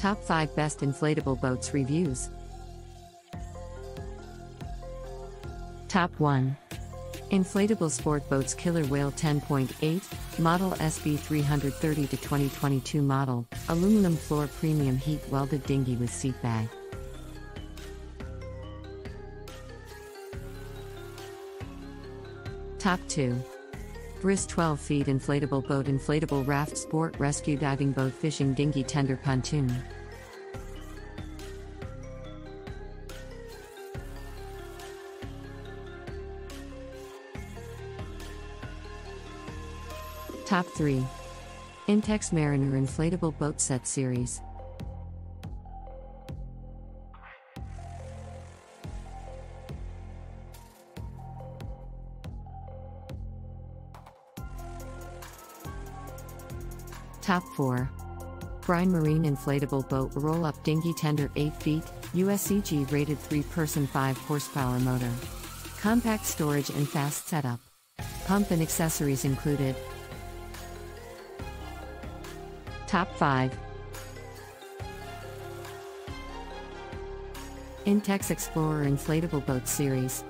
Top 5 Best Inflatable Boats Reviews. Top 1. Inflatable Sport Boats Killer Whale 10.8, Model SB 330 to 2022 model, aluminum floor premium heat welded dinghy with seat bag. Top 2. BRIS 12 feet inflatable boat inflatable raft sport rescue diving boat fishing dinghy tender pontoon. Top 3. Intex Mariner Inflatable Boat Set Series. Top 4. Brine Marine Inflatable Boat Roll Up Dinghy Tender 8 feet, USCG rated 3 person 5 horsepower motor. Compact storage and fast setup. Pump and accessories included. Top 5. Intex Explorer Inflatable Boat Series.